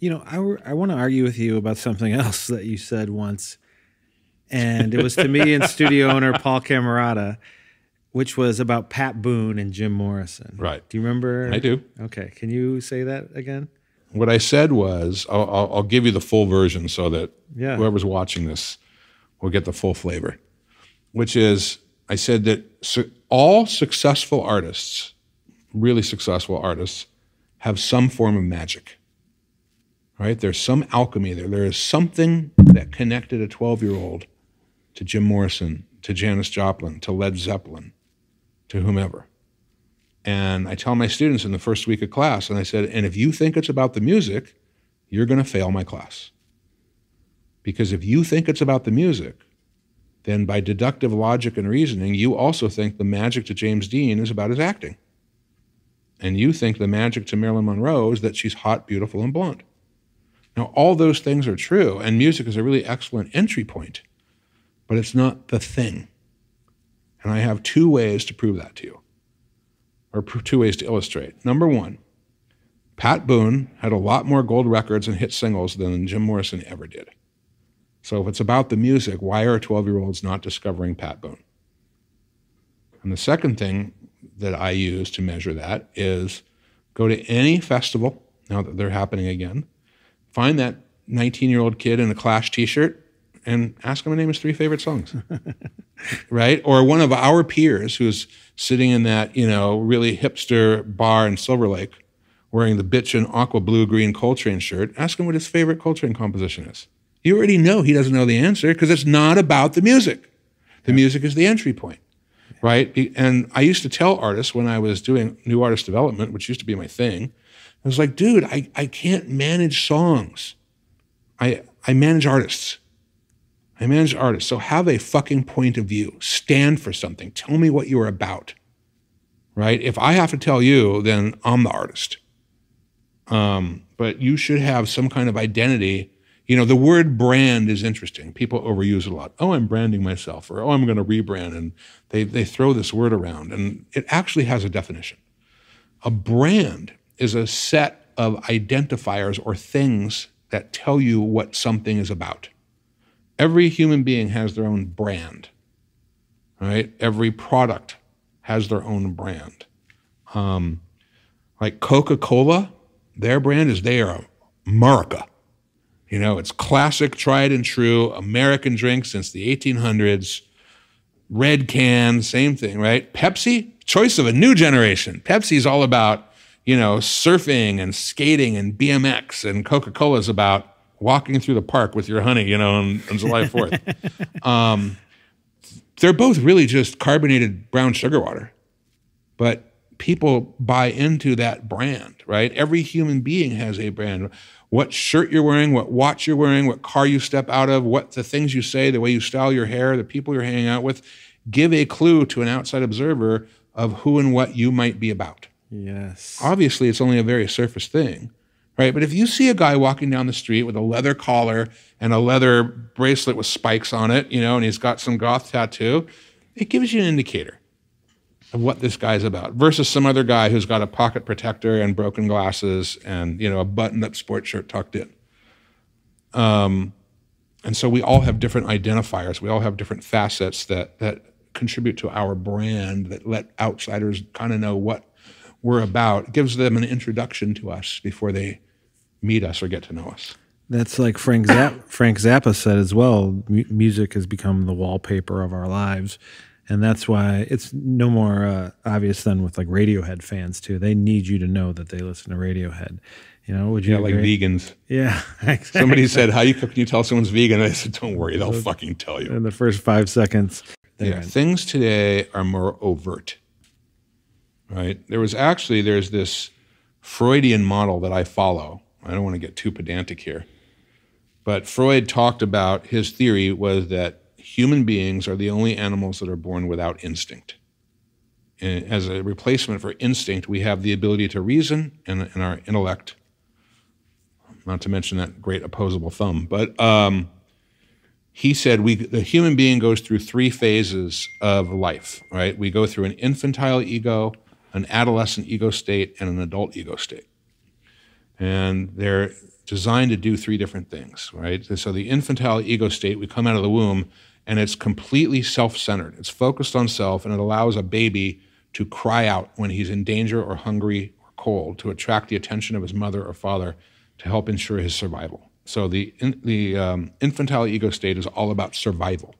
You know, I, I want to argue with you about something else that you said once. And it was to me and studio owner Paul Camarata, which was about Pat Boone and Jim Morrison. Right. Do you remember? I do. Okay. Can you say that again? What I said was, I'll, I'll, I'll give you the full version so that Yeah. whoever's watching this will get the full flavor. Which is, I said that su- all successful artists, really successful artists, have some form of magic. Right? There's some alchemy there. There is something that connected a 12 year old to Jim Morrison, to Janis Joplin, to Led Zeppelin, to whomever. And I tell my students in the first week of class, and I said, and if you think it's about the music, you're going to fail my class. Because if you think it's about the music, then by deductive logic and reasoning, you also think the magic to James Dean is about his acting. And you think the magic to Marilyn Monroe is that she's hot, beautiful, and blonde. Now, all those things are true, and music is a really excellent entry point, but it's not the thing. And I have two ways to prove that to you, or two ways to illustrate. Number one, Pat Boone had a lot more gold records and hit singles than Jim Morrison ever did. So if it's about the music, why are 12 year olds not discovering Pat Boone? And the second thing that I use to measure that is go to any festival, now that they're happening again, find that 19 year old kid in a Clash t shirt and ask him to name his three favorite songs. right? Or one of our peers who's sitting in that, you know, really hipster bar in Silver Lake wearing the bitchin' aqua blue green Coltrane shirt, ask him what his favorite Coltrane composition is. You already know he doesn't know the answer because it's not about the music. The music is the entry point, right? And I used to tell artists when I was doing new artist development, which used to be my thing, I was like, dude, I, I can't manage songs. I, I manage artists. I manage artists. So have a fucking point of view. Stand for something. Tell me what you're about. Right? If I have to tell you, then I'm the artist. Um, but you should have some kind of identity. You know, the word brand is interesting. People overuse it a lot. Oh, I'm branding myself, or oh, I'm going to rebrand. And they, they throw this word around, and it actually has a definition. A brand is a set of identifiers or things that tell you what something is about. Every human being has their own brand, right? Every product has their own brand. Um, like Coca Cola, their brand is they are America. You know, it's classic, tried and true American drink since the 1800s. Red can, same thing, right? Pepsi, choice of a new generation. Pepsi's all about, you know, surfing and skating and BMX, and Coca Cola's about walking through the park with your honey, you know, on, on July 4th. um, they're both really just carbonated brown sugar water, but people buy into that brand, right? Every human being has a brand. What shirt you're wearing, what watch you're wearing, what car you step out of, what the things you say, the way you style your hair, the people you're hanging out with, give a clue to an outside observer of who and what you might be about. Yes. Obviously, it's only a very surface thing, right? But if you see a guy walking down the street with a leather collar and a leather bracelet with spikes on it, you know, and he's got some goth tattoo, it gives you an indicator of what this guy's about versus some other guy who's got a pocket protector and broken glasses and, you know, a buttoned up sports shirt tucked in. Um, and so we all have different identifiers. We all have different facets that, that contribute to our brand that let outsiders kind of know what we're about. It gives them an introduction to us before they meet us or get to know us. That's like Frank Zappa, Frank Zappa said as well. mu- music has become the wallpaper of our lives, and that's why it's no more uh, obvious than with like Radiohead fans too. They need you to know that they listen to Radiohead. You know, would you? Yeah, like vegans. Yeah, exactly. Somebody said, "How you can you tell someone's vegan?" I said, "Don't worry, they'll fucking tell you." in the first five seconds. Yeah, in. things today are more overt. Right? There was actually there's this Freudian model that I follow. I don't want to get too pedantic here. But Freud talked about his theory was that human beings are the only animals that are born without instinct. And as a replacement for instinct, we have the ability to reason and, and our intellect. Not to mention that great opposable thumb. But um, he said we the human being goes through three phases of life right we go through an infantile ego an adolescent ego state and an adult ego state and they're designed to do three different things, right? So the infantile ego state, we come out of the womb and it's completely self centered. It's focused on self and it allows a baby to cry out when he's in danger or hungry or cold to attract the attention of his mother or father to help ensure his survival. So the, in, the um, infantile ego state is all about survival.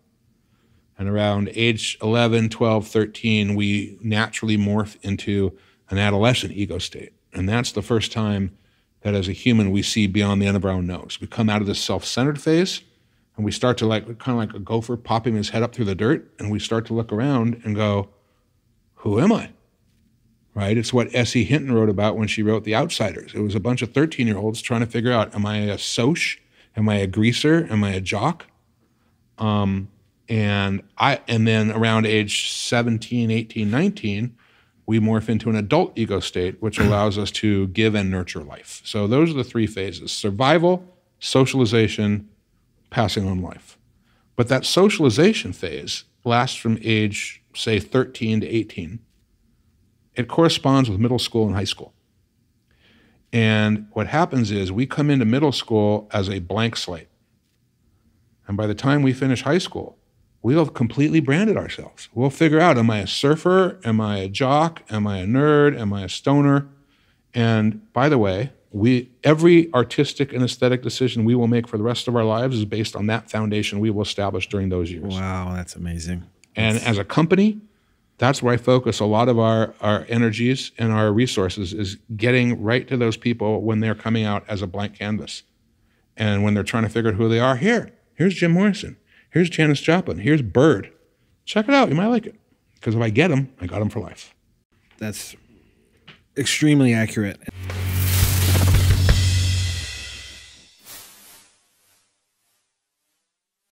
And around age 11, 12, 13, we naturally morph into an adolescent ego state. And that's the first time that as a human we see beyond the end of our own nose. We come out of this self centered phase and we start to like, kind of like a gopher popping his head up through the dirt, and we start to look around and go, Who am I? Right? It's what S.E. Hinton wrote about when she wrote The Outsiders. It was a bunch of 13 year olds trying to figure out, Am I a Soc? Am I a greaser? Am I a jock? Um, and I and then around age 17, 18, 19, we morph into an adult ego state, which allows us to give and nurture life. So those are the three phases survival, socialization, passing on life. But that socialization phase lasts from age, say, 13 to 18. It corresponds with middle school and high school. And what happens is we come into middle school as a blank slate. And by the time we finish high school, we'll have completely branded ourselves. We'll figure out am I a surfer? Am I a jock? Am I a nerd? Am I a stoner? And by the way, we every artistic and aesthetic decision we will make for the rest of our lives is based on that foundation we will establish during those years. Wow, that's amazing. And as a company, that's where I focus a lot of our, our energies and our resources is getting right to those people when they're coming out as a blank canvas. And when they're trying to figure out who they are, here, here's Jim Morrison. Here's Janis Joplin. Here's Bird. Check it out. You might like it. Because if I get them, I got them for life. That's extremely accurate.